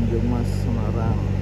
Tanjung Mas Semarang